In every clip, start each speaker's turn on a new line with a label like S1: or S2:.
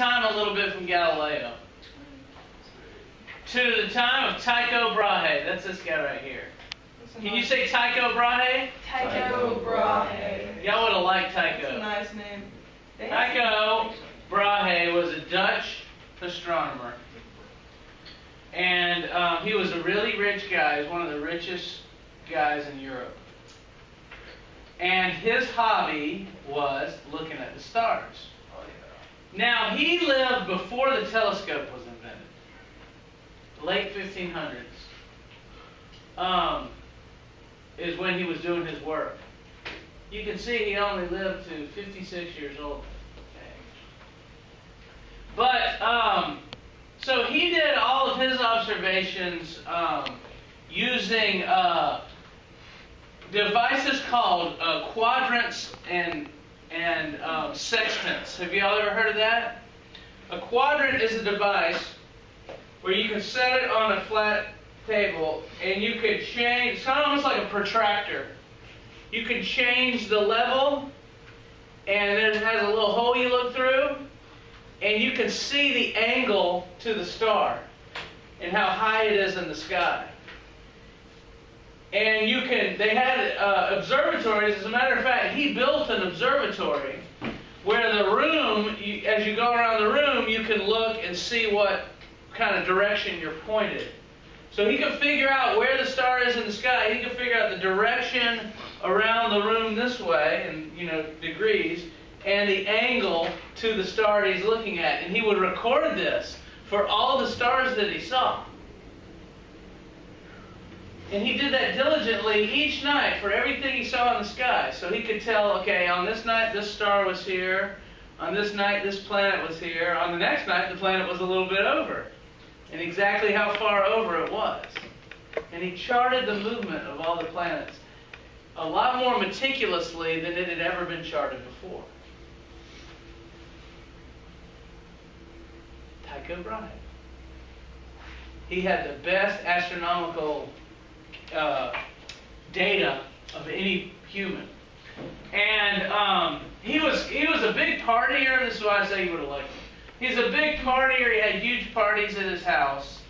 S1: time a little bit from Galileo to the time of Tycho Brahe. That's this guy right here. Can you say Tycho Brahe?
S2: Tycho Brahe.
S1: Y'all would have liked
S2: That's a
S1: Tycho.
S2: nice name. They
S1: Tycho Brahe was a Dutch astronomer. And um, he was a really rich guy. He was one of the richest guys in Europe. And his hobby was looking at the stars. Now, he lived before the telescope was invented, late 1500s. Um, is when he was doing his work. You can see he only lived to 56 years old. But, um, so he did all of his observations um, using uh, devices called uh, quadrants and and um, sextants. Have y'all ever heard of that? A quadrant is a device where you can set it on a flat table and you could change. It's kind of almost like a protractor. You can change the level, and it has a little hole you look through, and you can see the angle to the star and how high it is in the sky. And you can, they had uh, observatories. As a matter of fact, he built an observatory where the room, you, as you go around the room, you can look and see what kind of direction you're pointed. So he could figure out where the star is in the sky. He could figure out the direction around the room this way, in you know degrees, and the angle to the star he's looking at. And he would record this for all the stars that he saw. And he did that diligently each night for everything he saw in the sky. So he could tell, okay, on this night this star was here. On this night this planet was here. On the next night the planet was a little bit over. And exactly how far over it was. And he charted the movement of all the planets a lot more meticulously than it had ever been charted before. Tycho Brahe. He had the best astronomical uh, data of any human. And um, he was he was a big partier. This is why I say you would have liked him. He's a big partier. He had huge parties at his house.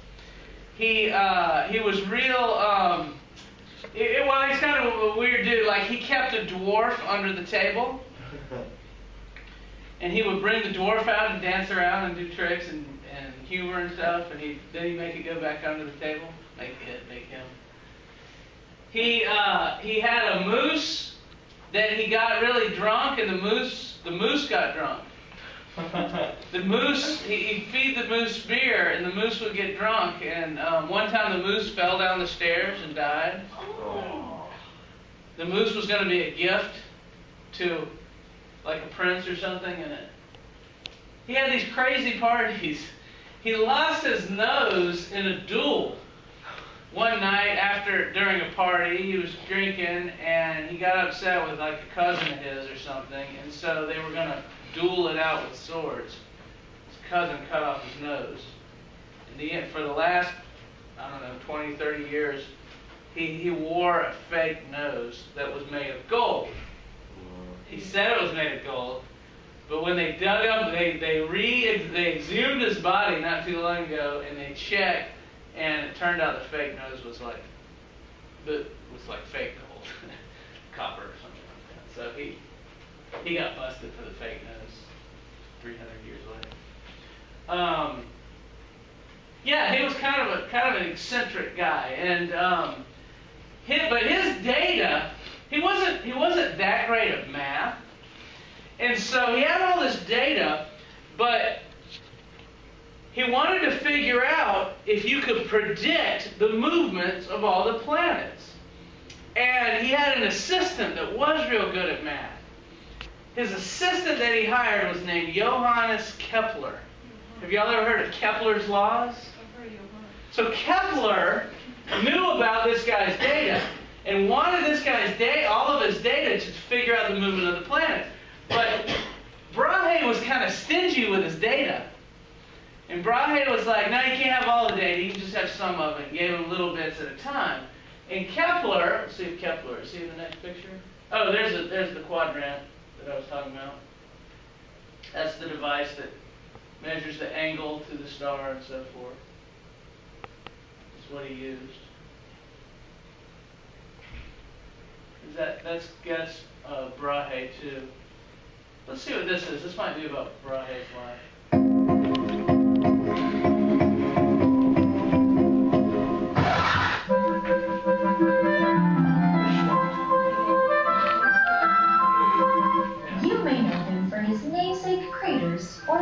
S1: He uh, he was real. Um, it, it- well, he's kind of a weird dude. Like he kept a dwarf under the table, and he would bring the dwarf out and dance around and do tricks and, and humor and stuff. And he then he make it go back under the table, make it make him. He uh, he had a moose that he got really drunk, and the moose the moose got drunk. The moose, he, he'd feed the moose beer, and the moose would get drunk. And um, one time the moose fell down the stairs and died. The moose was going to be a gift to, like a prince or something, and it. He had these crazy parties. He lost his nose in a duel. One night after, during a party, he was drinking, and he got upset with like a cousin of his or something, and so they were to duel it out with swords. His cousin cut off his nose. and the for the last, I don't know, 20, 30 years, he, he wore a fake nose that was made of gold. He said it was made of gold, but when they dug up, they they re they exhumed his body not too long ago, and they checked, and it turned out the fake nose was like, the was like fake gold, copper or something like that. So he he got busted for the fake nose 300 years later. Um, yeah, he was kind of a kind of an eccentric guy, and um, his, but his data, he wasn't he wasn't that great at math, and so he had all this data, but he wanted to figure out if you could predict the movements of all the planets, and he had an assistant that was real good at math. His assistant that he hired was named Johannes Kepler. Have y'all ever heard of Kepler's laws? So Kepler knew about this guy's data and wanted this guy's data, all of his data, to figure out the movement of the planets. But Brahe was kind of stingy with his data. And Brahe was like, no, you can't have all the data, you can just have some of it, gave him little bits at a time. And Kepler, see if Kepler, see the next picture? Oh, there's, a, there's the quadrant that I was talking about. That's the device that measures the angle to the star and so forth. That's what he used. Is that that's that's uh, Brahe too. Let's see what this is. This might be about Brahe's life.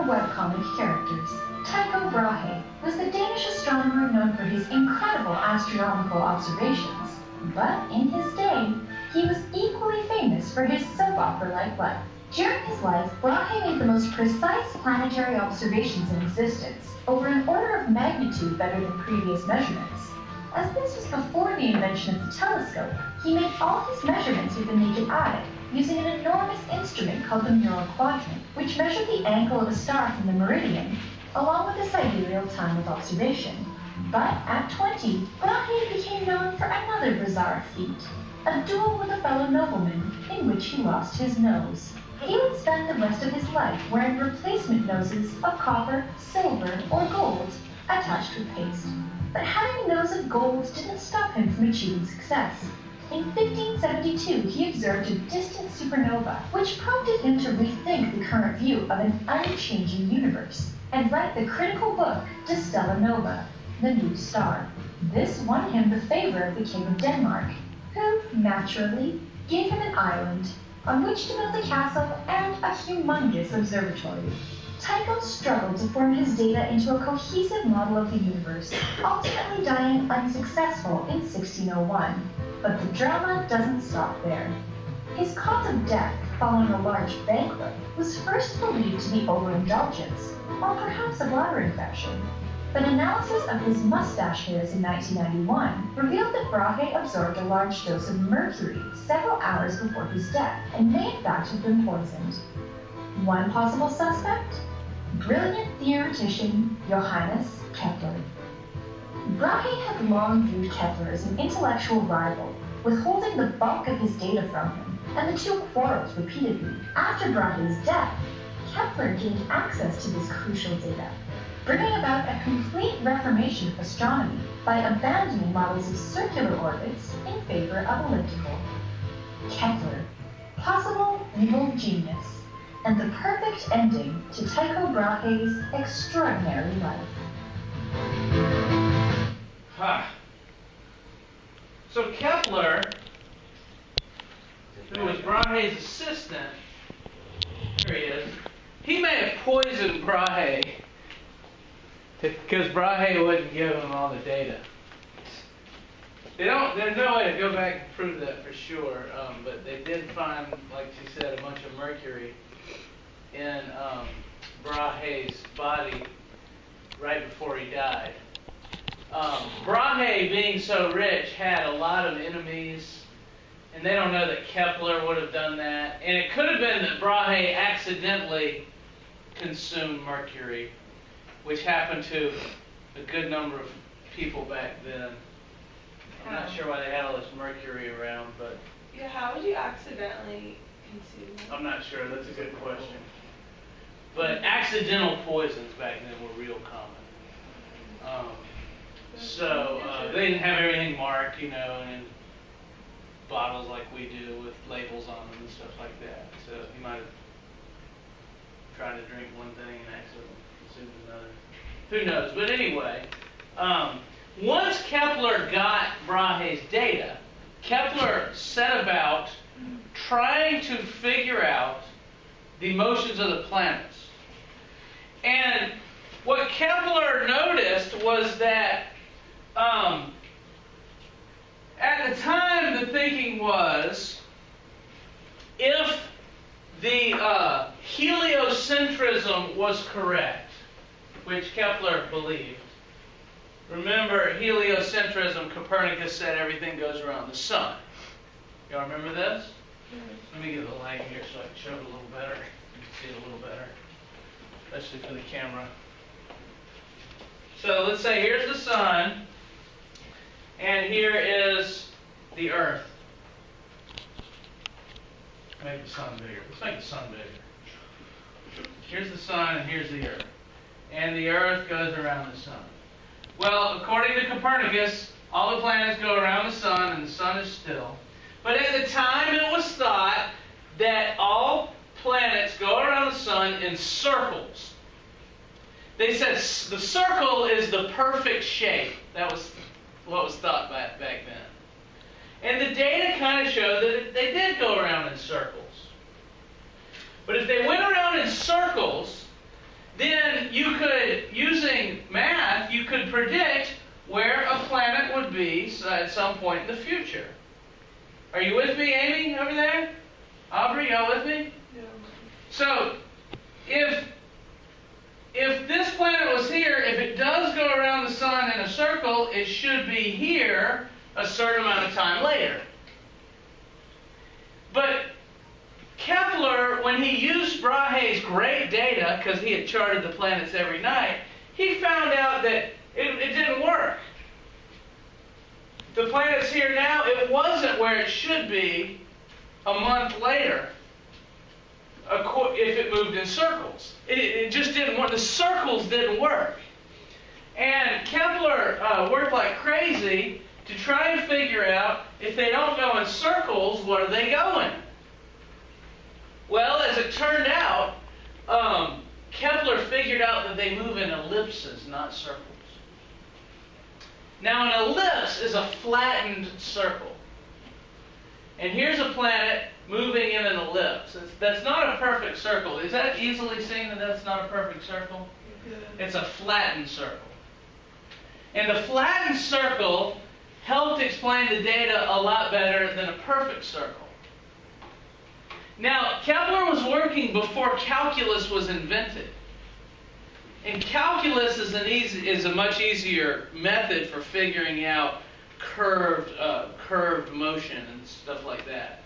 S3: Webcomic characters. Tycho Brahe was the Danish astronomer known for his incredible astronomical observations. But in his day, he was equally famous for his soap opera-like life. During his life, Brahe made the most precise planetary observations in existence, over an order of magnitude better than previous measurements. As this was before the invention of the telescope, he made all his measurements with the naked eye, using an enormous instrument called the mural quadrant, which measured the angle of a star from the meridian, along with the sidereal time of observation. But at 20, Brahe became known for another bizarre feat, a duel with a fellow nobleman, in which he lost his nose. He would spend the rest of his life wearing replacement noses of copper, silver, or gold, attached with paste. But having a nose of gold didn't stop him from achieving success. In 1572, he observed a distant supernova, which prompted him to rethink the current view of an unchanging universe and write the critical book De Stella Nova, The New Star. This won him the favor of the King of Denmark, who, naturally, gave him an island on which to build a castle and a humongous observatory. Tycho struggled to form his data into a cohesive model of the universe, ultimately dying unsuccessful in 1601. But the drama doesn't stop there. His cause of death, following a large banquet, was first believed to be overindulgence, or perhaps a bladder infection. But analysis of his mustache hairs in 1991 revealed that Brahe absorbed a large dose of mercury several hours before his death and may in fact have been poisoned. One possible suspect? Brilliant theoretician Johannes Kepler. Brahe had long viewed Kepler as an intellectual rival, withholding the bulk of his data from him, and the two quarreled repeatedly. After Brahe's death, Kepler gained access to this crucial data, bringing about a complete reformation of astronomy by abandoning models of circular orbits in favor of elliptical. Kepler, possible evil genius, and the perfect ending to Tycho Brahe's extraordinary life.
S1: Ha. So Kepler, who was Brahe's assistant, here he is. He may have poisoned Brahe because Brahe wouldn't give him all the data. They don't. There's no way to go back and prove that for sure. Um, but they did find, like she said, a bunch of mercury in um, Brahe's body right before he died. Um, Brahe, being so rich, had a lot of enemies, and they don't know that Kepler would have done that. And it could have been that Brahe accidentally consumed mercury, which happened to a good number of people back then. I'm not sure why they had all this mercury around, but
S2: Yeah, how would you accidentally consume it?
S1: I'm not sure. That's a good question. But accidental poisons back then were real common. Um, so uh, they didn't have everything marked, you know, and bottles like we do with labels on them and stuff like that. So you might have tried to drink one thing and accidentally consumed another. Who knows? But anyway, um, once Kepler got Brahe's data, Kepler set about trying to figure out the motions of the planets. And what Kepler noticed was that um, at the time the thinking was if the uh, heliocentrism was correct, which Kepler believed. Remember, heliocentrism, Copernicus said everything goes around the sun. Y'all remember this? Let me get the light here so I can show it a little better. You can see it a little better, especially for the camera. So let's say here's the sun, and here is the earth. Make the sun bigger. Let's make the sun bigger. Here's the sun, and here's the earth. and the Earth goes around the sun. Well, according to Copernicus, all the planets go around the sun and the sun is still. But at the time, it was thought that all planets go around the sun in circles. They said the circle is the perfect shape. That was what was thought back, back then. And the data kind of showed that they did go around in circles. But if they went around in circles, then you could, using math, you could predict where a planet would be at some point in the future. Are you with me, Amy, over there? Aubrey, y'all with me?
S2: Yeah.
S1: So, if if this planet was here, if it does go around the sun in a circle, it should be here a certain amount of time later. But Kepler, when he used Brahe's great data, because he had charted the planets every night, he found out that it, it didn't work. The planet's here now, it wasn't where it should be a month later if it moved in circles. It, it just didn't work. The circles didn't work. And Kepler uh, worked like crazy to try and figure out if they don't go in circles, what are they going? Well, as it turned out, um, Kepler figured out that they move in ellipses, not circles. Now, an ellipse is a flattened circle. And here's a planet moving in an ellipse. It's, that's not a perfect circle. Is that easily seen that that's not a perfect circle? It's a flattened circle. And the flattened circle helped explain the data a lot better than a perfect circle. Now, Kepler was working before calculus was invented. And calculus is, an easy, is a much easier method for figuring out curved, uh, curved motion and stuff like that.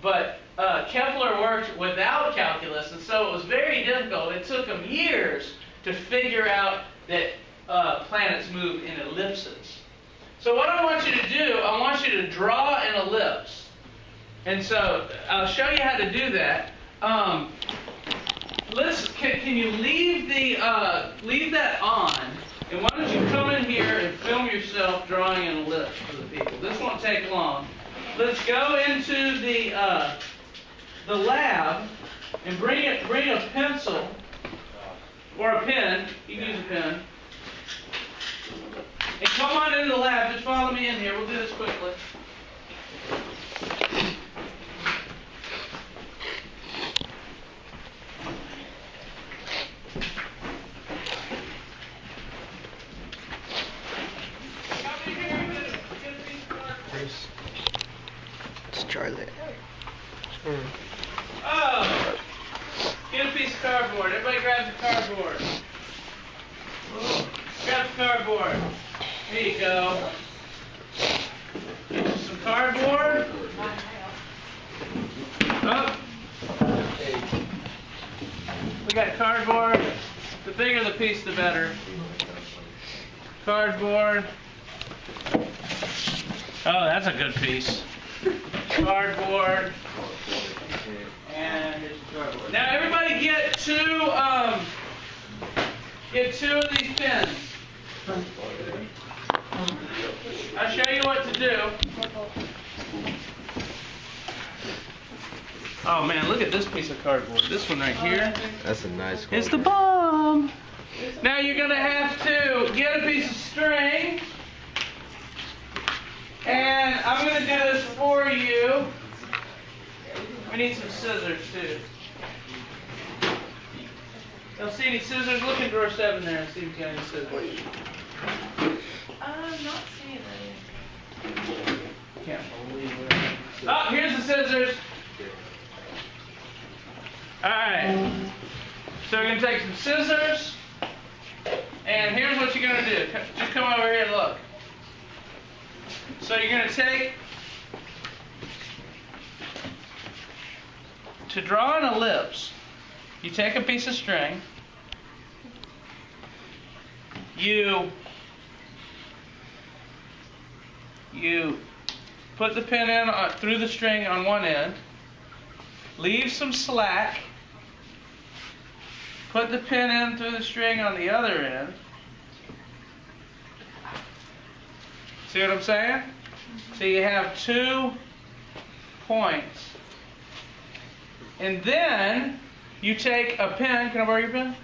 S1: But uh, Kepler worked without calculus, and so it was very difficult. It took him years to figure out that uh, planets move in ellipses. So what I want you to do, I want you to draw an ellipse. And so I'll show you how to do that. Um, let's can, can, you leave the uh, leave that on? And why don't you come in here and film yourself drawing an ellipse for the people? This won't take long. Let's go into the uh, the lab and bring it bring a pencil or a pen. You can use a pen. And come on into the lab. Just follow me in here. We'll do this quickly.
S4: Charlotte.
S1: Mm. Oh! Get a piece of cardboard. Everybody grab the cardboard. Grab the cardboard. Here you go. Get you some cardboard. Oh. We got cardboard. The bigger the piece, the better. Cardboard. Oh, that's a good piece cardboard, and cardboard. Now everybody get two, um, get two of these pins. I'll show you what to do. Oh man, look at this piece of cardboard. This one right here.
S4: That's a nice one.
S1: It's the bomb. Now you're gonna have to get a piece of string. And I'm going to do this for you. We need some scissors too. Don't see any scissors? Look in drawer 7 there and see if you got any scissors.
S2: I'm not seeing any.
S1: Can't believe it. Oh, here's the scissors. Alright. So we're going to take some scissors. And here's what you're going to do. Just come over here and look. So you're going to take, to draw an ellipse, you take a piece of string, you, you put the pin in uh, through the string on one end, leave some slack, put the pin in through the string on the other end. See what I'm saying? So you have two points. And then you take a pin. Can I borrow your pin?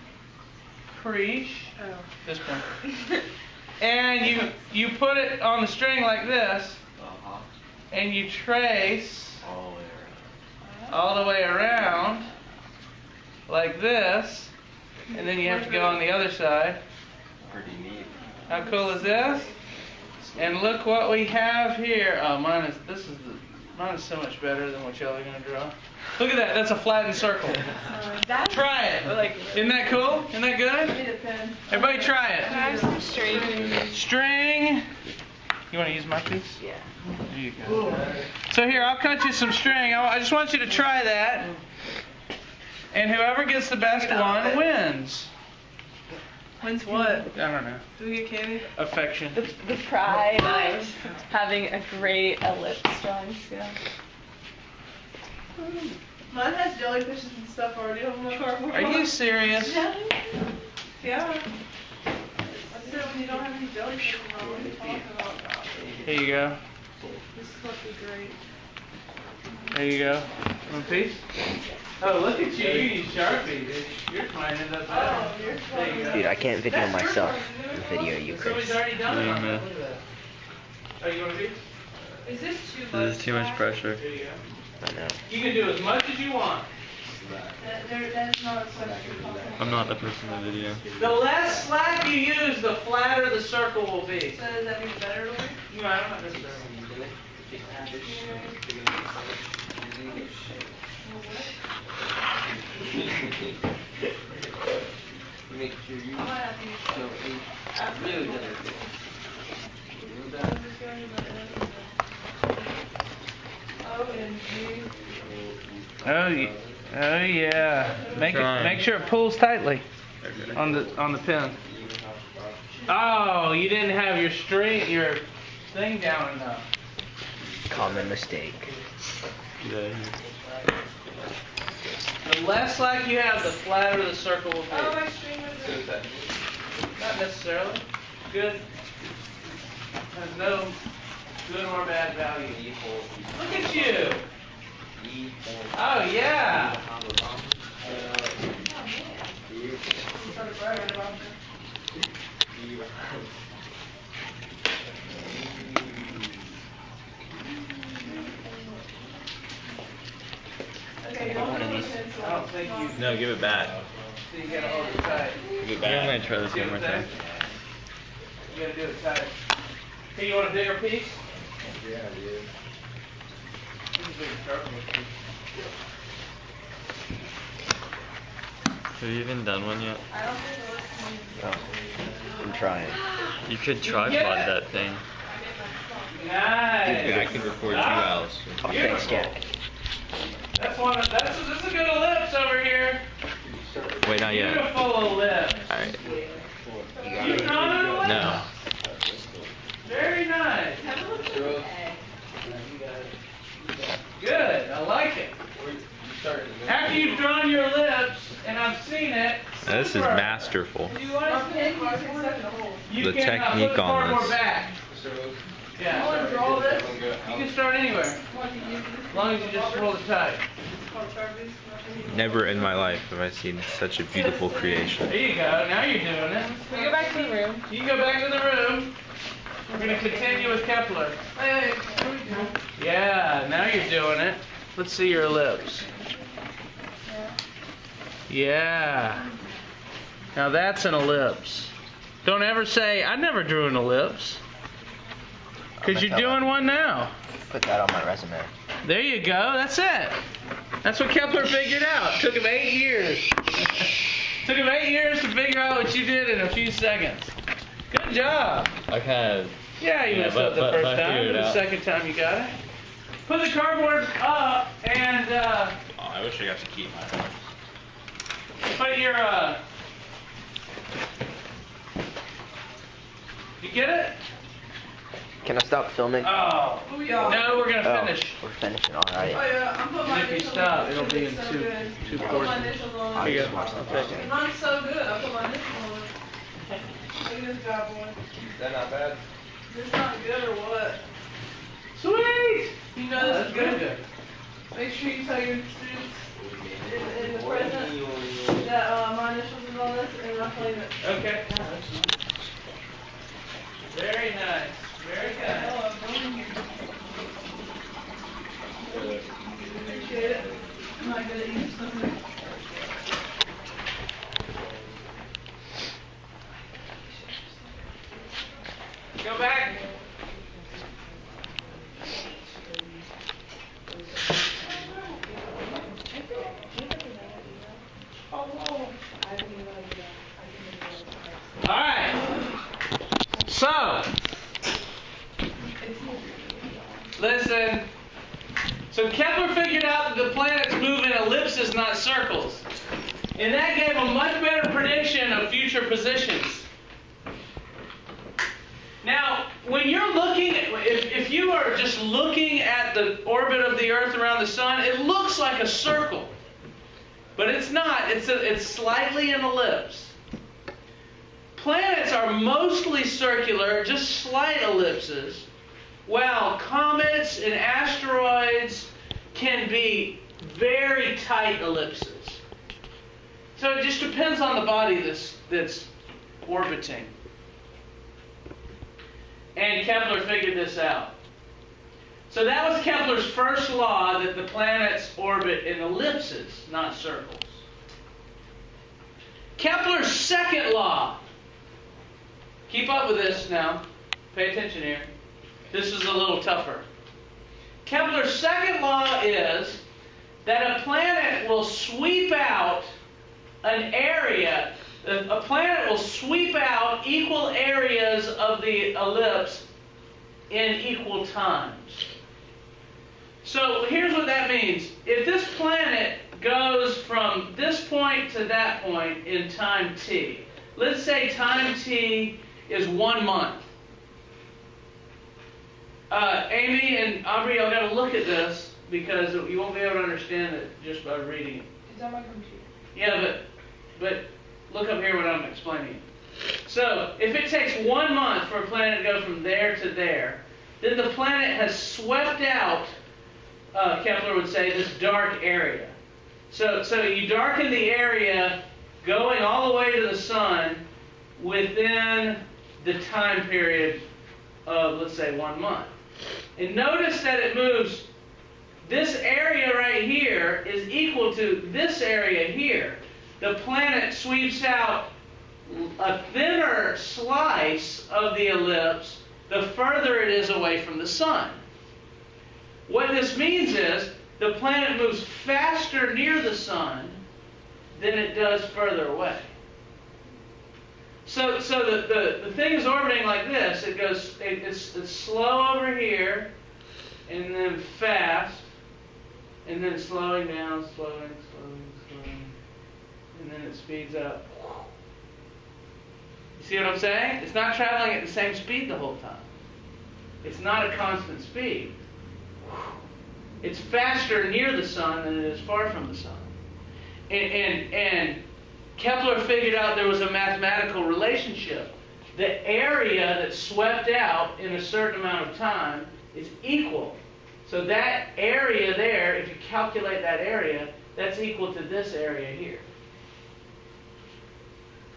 S1: Crease.
S2: Oh.
S1: This pen. And you you put it on the string like this, uh-huh. and you trace all the way around like this, and then you have to go on the other side.
S5: Pretty neat.
S1: How cool is this? And look what we have here. Oh, mine is this is the mine is so much better than what y'all are gonna draw. Look at that. That's a flattened circle.
S2: Uh, that's
S1: Try it.
S2: like.
S1: Isn't that cool? Isn't that good?
S2: Need a pen.
S1: Everybody try
S2: Can I
S1: it.
S2: have some string?
S1: String. You want to use my piece?
S2: Yeah.
S1: There you go. So here, I'll cut you some string. I I just want you to try that. And whoever gets the best one wins.
S2: When's what?
S1: I don't know.
S2: Do we get candy?
S1: Affection.
S2: The, the pride of having a great ellipse drawing skill. Mine has jellyfishes and stuff already on my cardboard.
S1: Are you serious?
S2: Yeah. I said when you don't have any jellyfish around, what are you talking about?
S1: Here you go.
S2: This is what be great.
S1: There you go. Want a piece? Oh, look at you. You use Sharpie. Yours might end up better.
S2: Oh, you're
S1: There you go.
S4: Dude, I can't video myself. Video you,
S1: Somebody's
S4: Chris.
S1: already done it.
S5: Yeah,
S1: on
S5: man.
S1: that. Look at that. Oh, you want a piece?
S2: Is this too much?
S5: This is too much pressure.
S1: There you go.
S4: I know.
S1: You can do as much as you want.
S2: That, there, that is not a question.
S5: I'm not the person in the video.
S1: The less slack you use, the flatter the circle will be.
S2: So does that mean better it'll?
S1: No, I don't necessarily.
S5: Make sure you
S2: I might have to use
S5: don't eat. Really
S2: O.
S1: Oh, y- oh yeah. Make it, make sure it pulls tightly on the on the pin. Oh, you didn't have your string, your thing down enough.
S4: Common mistake.
S5: Yeah.
S1: The less slack you have, the flatter the circle will
S2: Oh,
S1: be.
S2: my string was in.
S1: Not necessarily. Good. Has no good or bad value. Look at you. Oh yeah.
S2: Started bragging about it. Okay, you don't
S4: One of
S2: have
S4: these.
S2: a pencil.
S1: I don't think you.
S5: No, give it back.
S1: So you gotta hold it tight.
S5: Give it back. I'm gonna try this one more time.
S1: You gotta do it tight. Hey, you want a bigger piece?
S5: Yeah, dude.
S1: This is a bigger Sharpie piece.
S5: Have you even done one yet?
S2: I don't think
S4: oh, I'm trying.
S5: You could
S1: You
S5: tripod that thing.
S1: Nice.
S5: I could record two
S1: Ah,
S5: hours.
S4: Oh, thanks, Jack.
S1: That's one. Of, that's this is a good ellipse over here.
S5: Wait, not yet.
S1: Beautiful ellipse.
S5: Alright.
S1: You drawn an ellipse?
S5: No.
S1: Very nice. Good. I like it. After you've drawn your ellipse, and I've seen it.
S5: This is masterful.
S2: You want a pen? You can set the hole.
S1: You
S5: The
S1: can, uh, put
S5: technique
S1: the
S5: on
S1: cardboard
S5: this.
S1: Back.
S2: I want to draw this.
S1: You can start anywhere,
S2: Want to use this?
S1: as long as you just hold it tight.
S2: Called Sharpies.
S5: Never in my life have I seen such a beautiful creation.
S1: There you go. Now you're doing it.
S2: We go back to the room.
S1: You can go back to the room. We're gonna continue with Kepler.
S2: Hey, here we go.
S1: Yeah, now you're doing it. Let's see your ellipse. Yeah. Now that's an ellipse. Don't ever say, I never drew an ellipse. Because you're doing one now.
S4: Put that on my resume.
S1: There you go. That's it. That's what Kepler figured out. Took him eight years. Took him eight years to figure out what you did in a few seconds. Good job.
S5: I kind of.
S1: Yeah, you
S5: Yeah,
S1: messed
S5: but-
S1: up the
S5: but-
S1: first
S5: but
S1: time, but the
S5: out.
S1: second time you got it. Put the cardboard up and uh,
S5: Oh, I wish I got to keep mine.
S1: put your. Uh, you get it?
S4: Can I stop filming?
S1: Oh.
S2: Oh, yeah.
S1: No, we're gonna
S4: Oh,
S1: finish.
S4: We're finishing. alright.
S2: Oh, yeah, I'm putting my
S1: If you stop,
S2: on it.
S1: it'll be in
S2: so
S1: two-
S2: good.
S1: two
S2: I put
S1: portions.
S2: my initials on
S4: I just watched the
S2: And Mine's so good, I put my initials on it. Look at this bad boy.
S6: That not bad?
S2: This not good or what?
S1: Sweet.
S2: You know this is good. Make sure you tell your students in, in the present that uh, my initials is on this and I claim it.
S1: Okay. Very nice. Very nice.
S2: Hello. Appreciate it. I'm not good at eating something.
S1: Go back. All right. So, listen. So Kepler figured out that the planets move in ellipses, not circles. And that gave a much better prediction of future positions. Now, when you're looking, at, if, if you are just looking at the orbit of the Earth around the Sun, it looks like a circle. But it's not, it's, a, it's slightly an ellipse. Planets are mostly circular, just slight ellipses, while comets and asteroids can be very tight ellipses. So it just depends on the body that's, that's orbiting. And Kepler figured this out. So that was Kepler's first law that the planets orbit in ellipses, not circles. Kepler's second law. Keep up with this now. Pay attention here. This is a little tougher. Kepler's second law is that a planet will sweep out an area a planet will sweep out equal areas of the ellipse in equal times. So here's what that means. If this planet goes from this point to that point in time t, let's say time t is one month. Uh, Amy and Aubrey, y'all got to look at this because you won't be able to understand it just by reading it.
S2: It's on my computer.
S1: Yeah, but but look up here what I'm explaining. So if it takes one month for a planet to go from there to there, then the planet has swept out, uh, Kepler would say, this dark area. So so you darken the area going all the way to the sun within the time period of let's say one month. And notice that it moves this area right here is equal to this area here. The planet sweeps out a thinner slice of the ellipse the further it is away from the sun. What this means is the planet moves faster near the sun than it does further away. So, so the, the, the thing is orbiting like this. It goes, it, it's, it's slow over here, and then fast, and then slowing down, slowing, slowing, slowing, and then it speeds up. You see what I'm saying? It's not traveling at the same speed the whole time. It's not a constant speed. It's faster near the sun than it is far from the sun. And, and, and Kepler figured out there was a mathematical relationship. The area that's swept out in a certain amount of time is equal. So that area there, if you calculate that area, that's equal to this area here.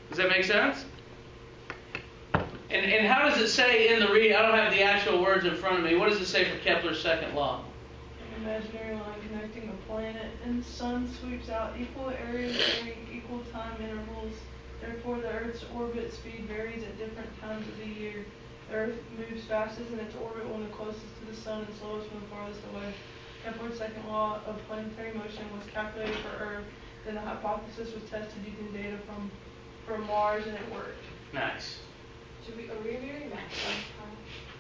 S1: Does that make sense? And, and how does it say in the read? I don't have the actual words in front of me. What does it say for Kepler's second law?
S2: An imaginary line connecting planet and sun sweeps out equal areas during equal time intervals. Therefore, the Earth's orbit speed varies at different times of the year. The Earth moves fastest in its orbit when the closest to the sun and slowest when farthest away. Kepler's second law of planetary motion was calculated for Earth. Then the hypothesis was tested using data from from Mars, and it worked.
S1: Nice.
S7: Should we, are we reviewing math?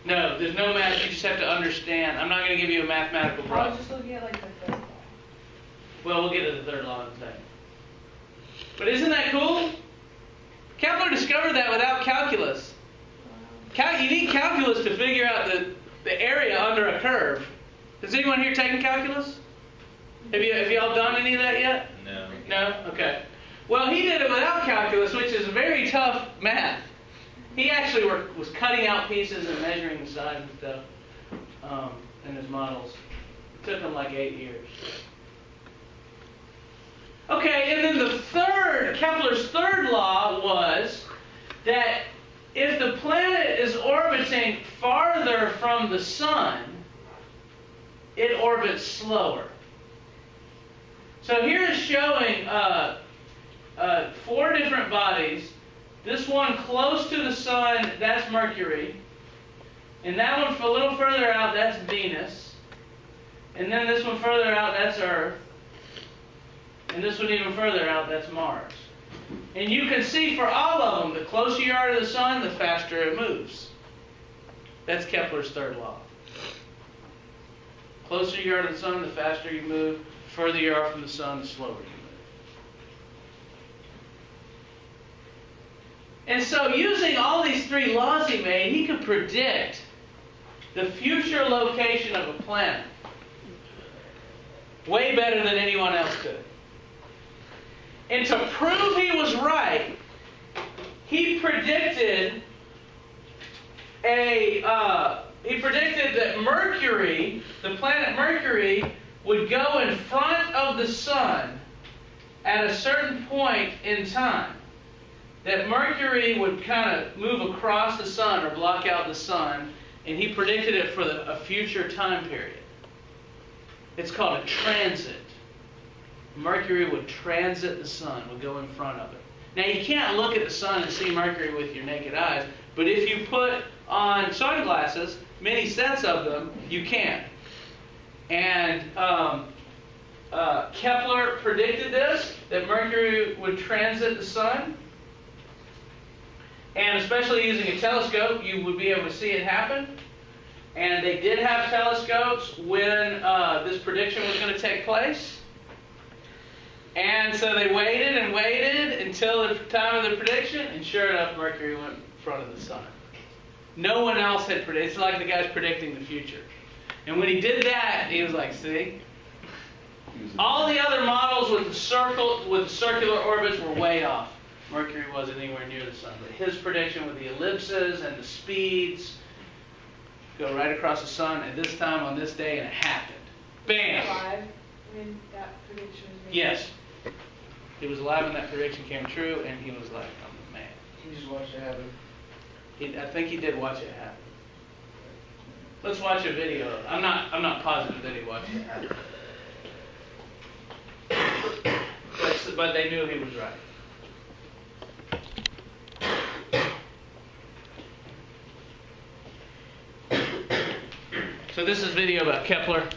S1: No, there's no math. You just have to understand. I'm not going to give you a mathematical problem.
S2: I
S1: problem.
S2: was just looking at like the fifth law.
S1: Well, we'll get to the third law in a second. But isn't that cool? Kepler discovered that without calculus. cal- you need calculus to figure out the, the area under a curve. Has anyone here taken calculus? Have you have y'all done any of that yet?
S5: No.
S1: No? Okay. Well, he did it without calculus, which is very tough math. He actually were, was cutting out pieces and measuring the size and stuff um, in his models. It took him like eight years. Okay, and then the third, Kepler's third law was that if the planet is orbiting farther from the sun, it orbits slower. So here is showing uh, uh, four different bodies. This one close to the sun, that's Mercury. And that one a little further out, that's Venus. And then this one further out, that's Earth. And this one even further out, that's Mars. And you can see for all of them, the closer you are to the sun, the faster it moves. That's Kepler's third law. Closer you are to the sun, the faster you move. Further you are from the sun, the slower you move. And so, using all these three laws he made, he could predict the future location of a planet way better than anyone else could. And to prove he was right, he predicted a uh, he predicted that Mercury, the planet Mercury, would go in front of the sun at a certain point in time. That Mercury would kind of move across the sun or block out the sun, and he predicted it for the, a future time period. It's called a transit. Mercury would transit the sun, would go in front of it. Now, you can't look at the sun and see Mercury with your naked eyes, but if you put on sunglasses, many sets of them, you can. And um, uh, Kepler predicted this, that Mercury would transit the sun. And especially using a telescope, you would be able to see it happen. And they did have telescopes when uh, this prediction was going to take place. And so they waited and waited until the time of the prediction, and sure enough, Mercury went in front of the sun. No one else had predicted. It's like the guy's predicting the future. And when he did that, he was like, "See, all the other models with the circle with the circular orbits were way off. Mercury wasn't anywhere near the sun, but his prediction with the ellipses and the speeds go right across the sun at this time on this day, and it happened. Bam!
S7: Alive when that prediction was made.
S1: Yes. He was alive when that prediction came true, and he was like, I'm the man.
S6: You just watched it happen.
S1: He, I think he did watch it happen. Let's watch a video. I'm not. I'm not positive that he watched it happen. But, but they knew he was right. So this is video about Kepler.